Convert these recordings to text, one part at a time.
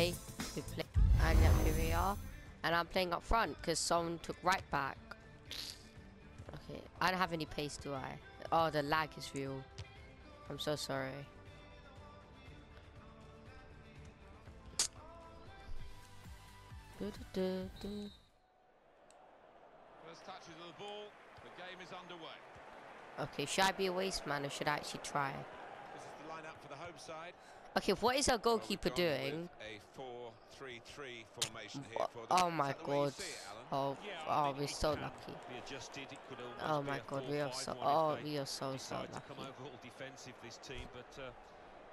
Okay, we play, and yeah, here we are, and I'm playing up front because someone took right back. Okay, I don't have any pace, do I? Oh, the lag is real. I'm so sorry. First touches of the ball, the game is underway. Okay, should I be a waste man or should I actually try? This is the lineup for the home side. Okay, what is our goalkeeper doing? A 4-3-3 formation here for. Oh my that the way you god. Oh, oh, we're so lucky. Adjusted. It could almost Oh my god, we are so. 4-5-1 Oh, we are so so decide to come lucky. defensive this team, but uh,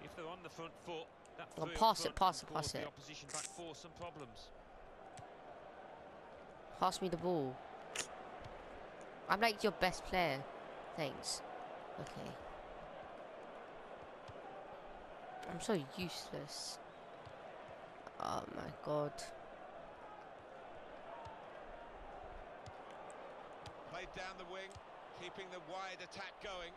if they're on the front foot, Well, pass it, pass it, pass it. opposition back four some problems. Pass me the ball. I'm like your best player. Thanks. Okay. I'm so useless. Oh my god. Played down the wing, keeping the wide attack going.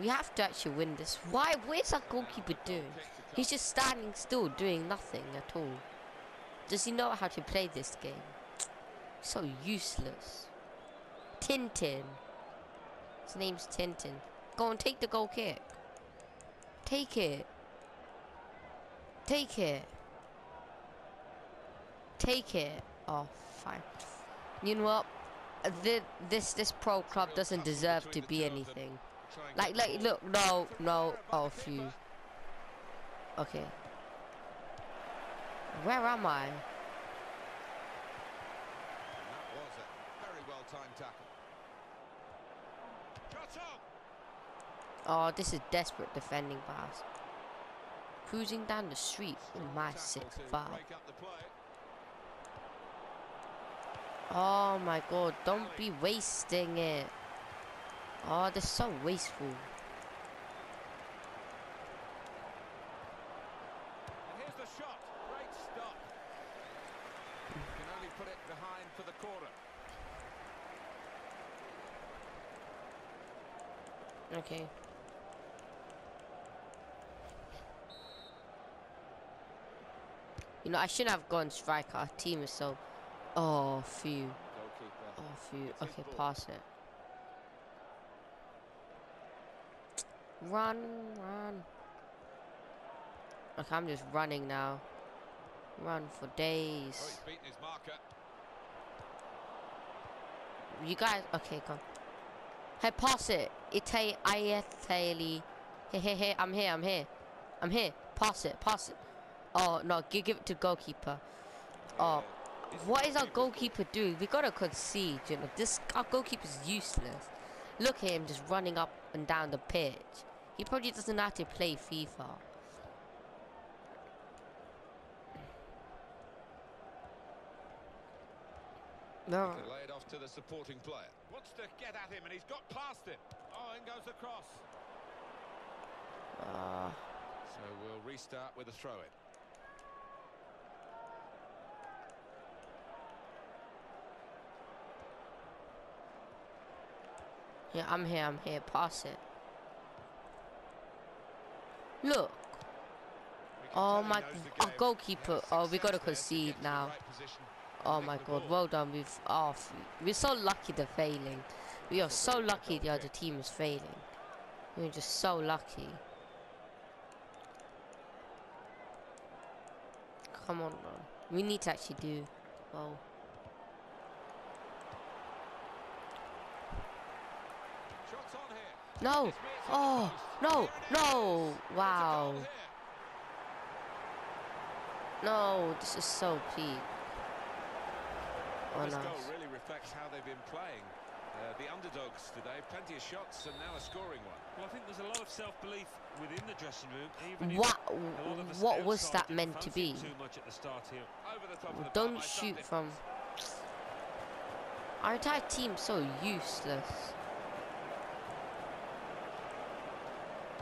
We have to actually win this. Why? Where's our goalkeeper doing? He's just standing still, doing nothing at all. Does he know how to play this game? So useless. Tintin. His name's Tintin. Go and take the goal kick. Take it. Take it. Take it. Oh, fine. You know what? Thi- This this pro club doesn't deserve to be anything. Like, like, look, no, no, oh, phew. Okay. Where am I? And that was a very well timed tackle. Shot on! Oh, this is desperate defending pass. Cruising down the street in my to foul. Oh my god, don't be wasting it. Oh, is so wasteful. And here's the shot. Great stop. Can only put it behind for the corner. Okay. Know, I shouldn't have gone striker. Our team is so. Oh, phew. Oh, phew. Okay, pass it. Run, run. Okay, I'm just running now. Run for Oh, days. he's beaten his marker. You guys, okay, come. Hey, pass it. Ite, Ayetali. Hey, hey, hey, I'm here, I'm here. I'm here. Pass it, pass it. Oh, no, give, give it to goalkeeper. Oh, what is our goalkeeper doing? We gotta concede, you know. This our goalkeeper's useless. Look at him just running up and down the pitch. He probably doesn't know how to play FIFA. No. Lay it off to the supporting player. Wants to get at him, and he's got past him. Oh, in goes the cross. Uh, So we'll restart with a throw-in. Yeah, I'm here, I'm here. Pass it. Look. Oh my, knows the our game. goalkeeper. Oh, we gotta success there to concede get to the now. right position and Oh my god, well done. We've oh, off. We're so lucky they're failing. We are so lucky the other team is failing. We're just so lucky. Come on, man. We need to actually do well. Shots on here. No! It's Mears on the Oh! No! No! is. It's a Wow! No! This is so peak. Oh this no. goal really reflects how they've been playing. Uh, the underdogs today, plenty of shots and now a scoring one. Well, I think there's a lot of self-belief within the dressing room. Even What? a lot of us What was that meant to be? Too much at the start here. Over the top of the Don't shoot from. Our entire team's so useless.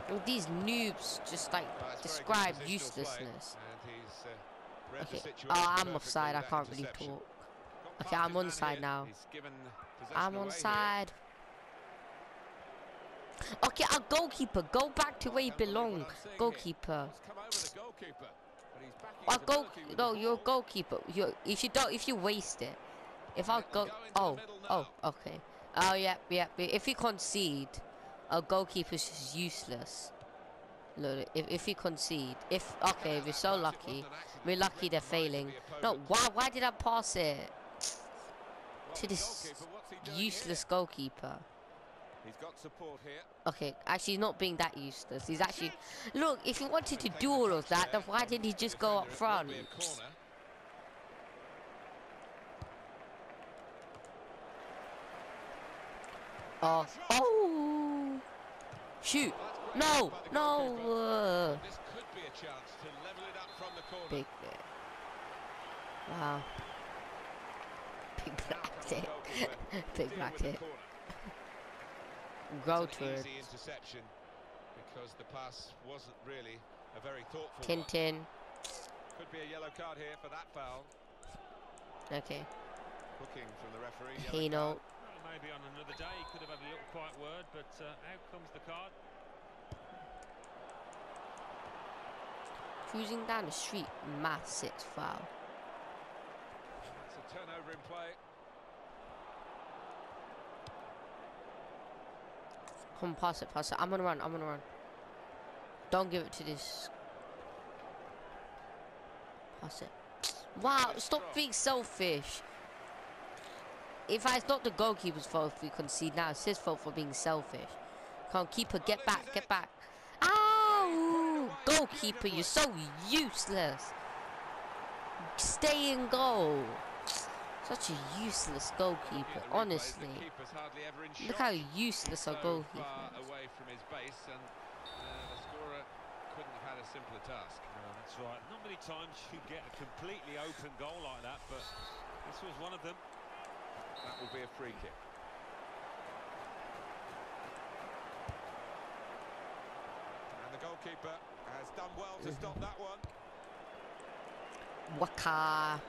With These noobs just like Well, that's very good describe uselessness. uh, Okay. Oh, I'm offside. I can't really talk. Okay, I'm on side now. He's given possession I'm on side. Okay, our goalkeeper, go back to where you belong. Goalkeeper. It's come over the goalkeeper, but But he's backing Our goal, no, you're a goalkeeper. You, if you don't, if you waste it, if I go, go into the oh, oh, okay, oh yeah, yeah. If you concede, a goalkeeper's just useless. Look, if if you concede, if okay, you're so lucky, we're lucky they're failing. No, why why did I pass it to this useless goalkeeper? He's got support here. Okay, actually, he's not being that useless. He's actually look. If he wanted to do all of that, then why didn't he just go up front? Oh, oh, shoot! No, no. Uh, This could be a chance to level it up from the corner. big. Wow. Big black tick. Big black tick. Go to it. because the pass wasn't really a very thoughtful one. Tintin. Could be a yellow card here for that foul. Okay. Booking from the referee. yellow Hino. card. Well, maybe on another day he could have had a little quiet word, but uh, out comes the card. Cruising down the street, massive foul. It's a turnover in play. Come pass it, pass it. I'm gonna run, I'm gonna run. Don't give it to this. Pass it. Wow, stop being selfish. If I- it's not the goalkeeper's fault if we concede now, it's his fault for being selfish. Can't keeper, get back, get back. Ow! Goalkeeper, you're so useless. Stay in goal. Such a useless goalkeeper, Looking at the replays, the honestly. keeper's hardly ever in Look how useless a so goalkeeper is. away from his base, and uh, the scorer couldn't have had a simpler task. No, that's right. Not many times you get a completely open goal like that, but this was one of them. That will be a free kick. And the goalkeeper has done well to stop that one. Waka.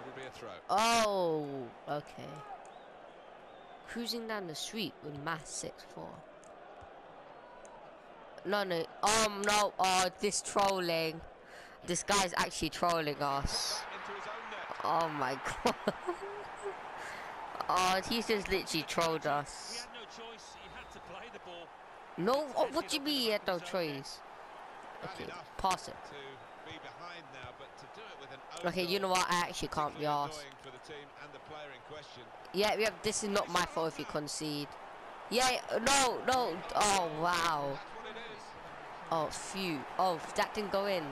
It'll be a throw. Oh, okay. Cruising down the street with mass six four. No, no. Um, no. Oh, this trolling. This guy's actually trolling us. Into his own net. Oh my god. oh, he's just literally trolled us. no choice. He had to play the ball. No. Oh, what do you mean he had no choice? Okay, pass it. to be behind now, but to do it with an own Okay, you know what? I actually can't be asked. annoying for the team and the player in question. Yeah, yeah. This is not my fault if you concede. Yeah. No. No. Oh wow. That's what it is. Oh, phew. Oh, that didn't go in.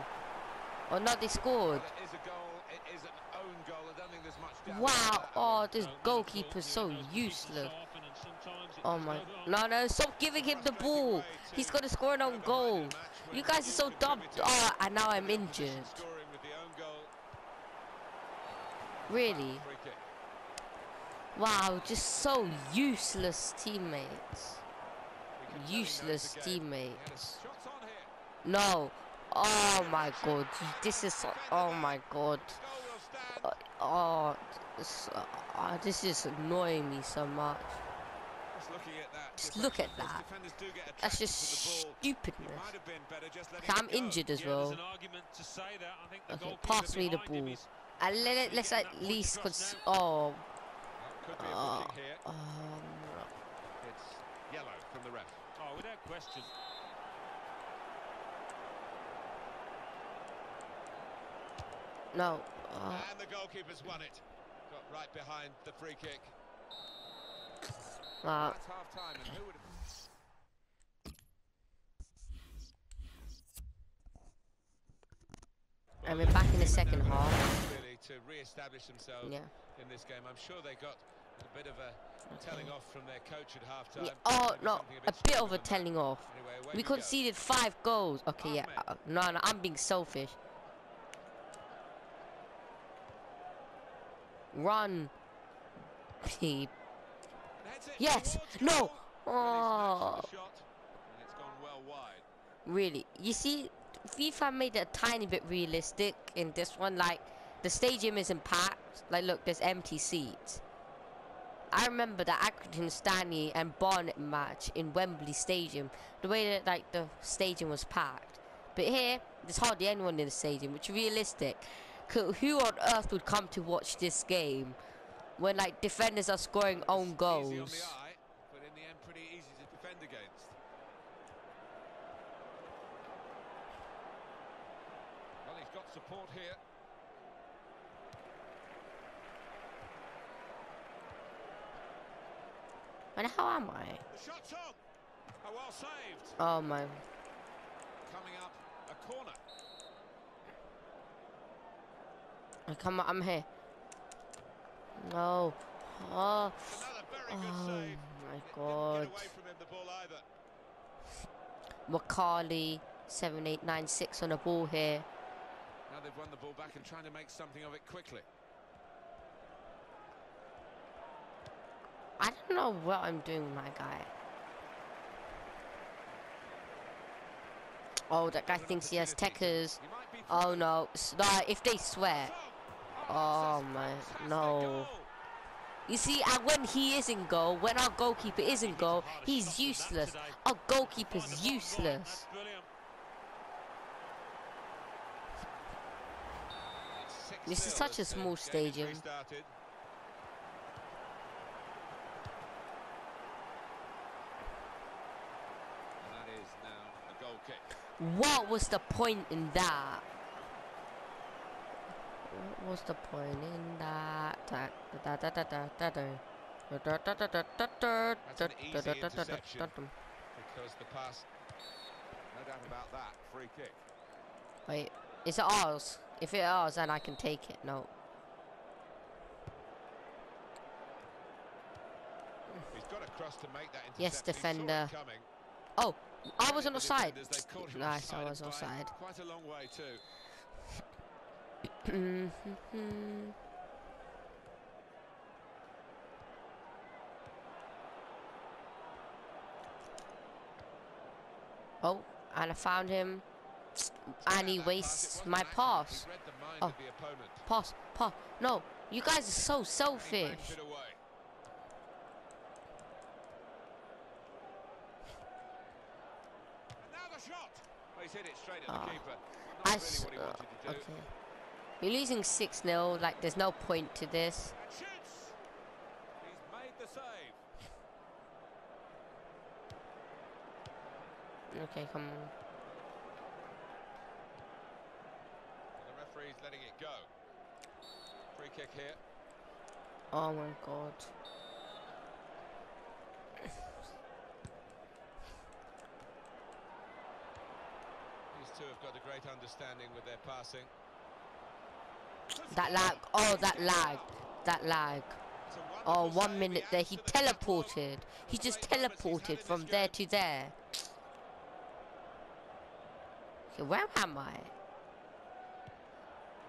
Oh, no, they scored. Well, it is a goal. It is an own goal. I don't think there's much doubt. Wow. Oh, this goalkeeper's so useless. Oh my. No, no, stop giving him the ball. He's going to score an own goal. You guys are so dumb. Oh, and now I'm injured. Really? Wow, just so useless teammates. Useless teammates. No. Oh my god. This is. so- Oh my god. Goal will stand. Uh, Oh, this, uh, this is annoying me so much. Just looking at that. Just look at that. defenders do get That's just to the ball. It stupidness. might have been better just letting Okay, I'm injured as well. there's an argument to say that. I think the Okay, pass me the ball. And let it, let's at least cons- oh, Well, could be a Uh, booking here. um, It's yellow from the ref. Oh, without question. no. Uh, And the goalkeeper's won it. Got right behind the free kick. uh, That's half time, and who would have. and we're back in the second half. Really, to re-establish themselves Yeah. in this game. I'm sure they got a bit of a telling off from their coach at half time. yeah. Oh no, a bit of a telling off. Anyway, We go. conceded five goals. Okay, yeah. Uh, no, no, I'm being selfish. Run, it Yes. No. Oh, he smashed the shot, and it's gone well wide. really? You see, FIFA made it a tiny bit realistic in this one. Like, the stadium isn't packed. Like, look, there's empty seats. I remember the Accrington Stanley and Barnet match in Wembley Stadium. The way that like the stadium was packed. But here, there's hardly anyone in the stadium, which is realistic. Who on earth would come to watch this game when like defenders are scoring own goals? but in the end pretty easy to defend against. Well, he's got support here. And how am I? The shot's on. Oh, well saved. Oh my. Coming up, a corner. I come. I'm here. No. Oh. Very good Oh save. my god. Didn't get away from him, the ball either. Wakali, 7896 on the ball here. Now they've won the ball back and trying to make something of it quickly. I don't know what I'm doing, my guy. Oh, that guy thinks he has techers. He might be Oh no. S- no, if they swear. Oh my. No. You see, and when he is in goal, when our goalkeeper is in goal, he's useless. Our goalkeeper's useless. This is such a small stadium. And that is now a goal kick. What was the point in that? What was the point in that? Da- da- da- da- da- da- da. Da- da- da- da- da- da- da- That's an easy interception. Because the pass, no doubt about that, free kick. Wait, is it ours? If it's ours, then I can take it. No. He's got a cross to make that. Yes, it defender. Oh, I was on The the side. defenders, they've caught him Nice, I was offside. Quite a long way too. Oh, and I found him. And he That pass, it wastes my pass. He read the mind Oh. Pass, pass. No, you guys are so selfish. banks it away. And now the shot. Well, he's hit it straight at Ah. the keeper. I Not s- really what he wanted to do. okay. We're losing 6 0. Like, there's no point to this. And shoots. He's made the save. Okay, come on. And the referee's letting it go. Free kick here. Oh my god. These two have got a great understanding with their passing. That lag. Oh, that lag. That lag. Oh, one minute there. He teleported. He just teleported from there to there. Okay, where am I?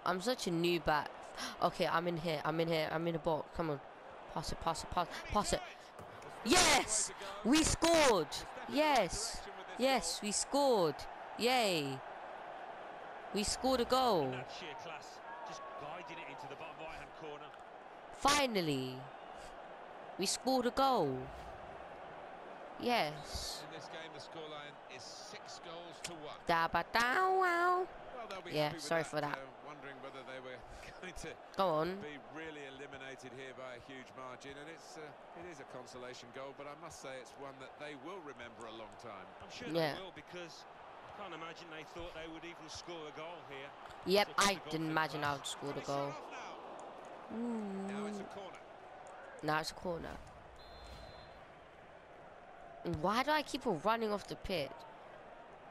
I'm such a noob at. Okay, I'm in here. I'm in here. I'm in a box. Come on. Pass it, pass it, pass it. Pass it. Yes! We scored! Yes! Yes, we scored! Yay! We scored a goal! And that's sheer class. Just guiding it into the bottom right-hand corner. Finally! We scored a goal! Yes! In this game, the scoreline is six goals to one. Da ba da wow! Well, Yeah, sorry that, for that. uh, wondering whether they were going to Go on. be really eliminated here by a huge margin, and it's uh, it is a consolation goal, but I must say it's one that they will remember a long time. I'm sure Yeah. they will because I can't imagine they thought they would even score a goal here. Yep, Such a I didn't imagine I would score the Finish it goal. Off now. Now it's a corner. Now it's a corner. Why do I keep on running off the pitch?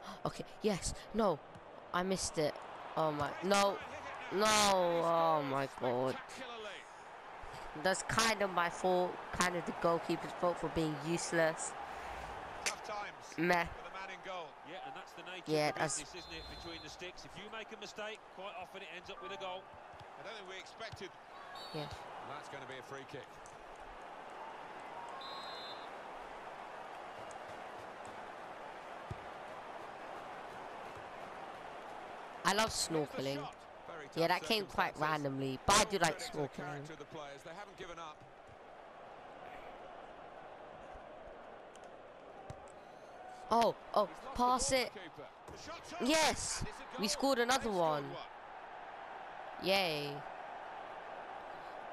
Okay, yes, no, I missed it. Oh my, no, no, oh my god. That's kind of my fault, kind of the goalkeeper's fault for being useless. Tough times Meh. for the man in goal. Yeah, and that's the nature Yeah, of the that's- business, isn't it? Between the sticks. If you make a mistake, quite often it ends up with a goal. I don't think we expected. Yes. That's going to be a free kick. I love snorkeling. Yeah, that came quite randomly, but I do like credit to the snorkeling. the players. They haven't given up. Oh, oh, He's lost the pass it. the keeper. The shot's on, Yes, and it's a we scored another one. Yay.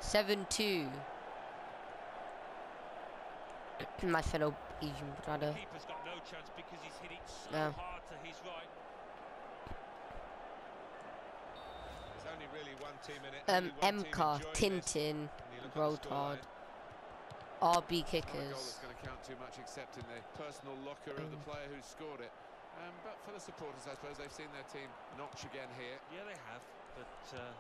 7 2. My fellow Asian brother. Keeper's got no chance because he's hit it so No. hard to his right. There's only really one team in it. Um, only one team Emka, enjoying this. Tintin, And you look at the Rotard, RB not a goal kickers. going to count too much except in the personal locker of the Mm. player who scored it. Um, but for the supporters, I suppose they've seen their team notch again here. Yeah, they have, but uh,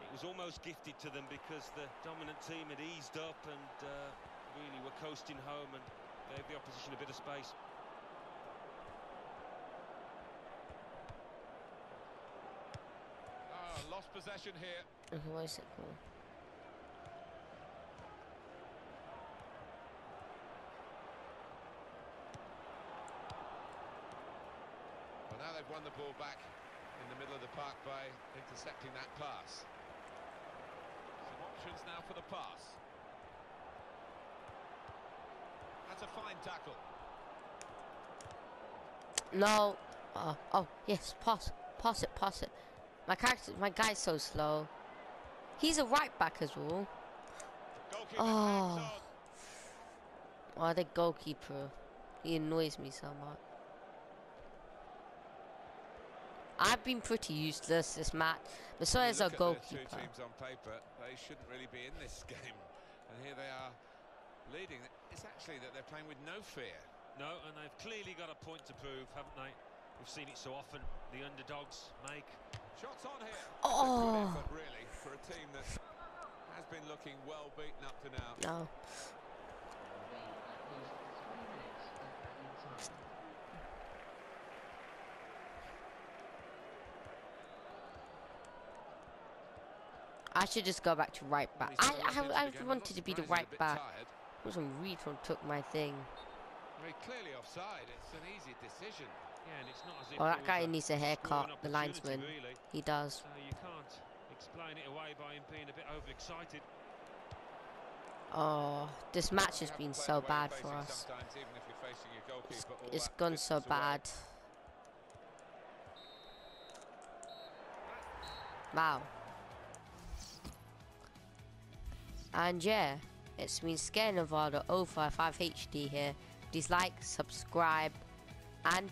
it was almost gifted to them because the dominant team had eased up and uh, really were coasting home and gave the opposition a bit of space. Ah, lost possession here. Okay, what is it called? Well, now they've won the ball back in the middle of the park by intercepting that pass. Options now for the pass. That's a fine tackle. No. Oh, oh, yes, pass. Pass it, pass it. My character, my guy's so slow. He's a right back as well. Oh. Oh, the goalkeeper. He annoys me so much. I've been pretty useless this match, but so When is our look the goalkeeper. Two teams on paper, they shouldn't really be in this game, and here they are leading. It's actually that they're playing with no fear. No, and they've clearly got a point to prove, haven't they? We've seen it so often. The underdogs make. Shots on here. Oh. It's a good effort, really, for a team that has been looking well beaten up to now. No. I should just go back to right back. I, had a look into I, I. I'm wanted to be the surprised he's a right back. tired. Some retard took my thing. Clearly offside. It's an easy decision. Yeah, and it's not as if Oh, that guy needs a haircut, the linesman. Really. He does. So you can't explain it away by him being a bit overexcited. Oh, this match has been so the way you're bad for us. Sometimes, even if you're facing your goalkeeper, all It's that gone so away. bad. Wow. And yeah, it's been Scare Nevada 055 HD here. Please like, subscribe, and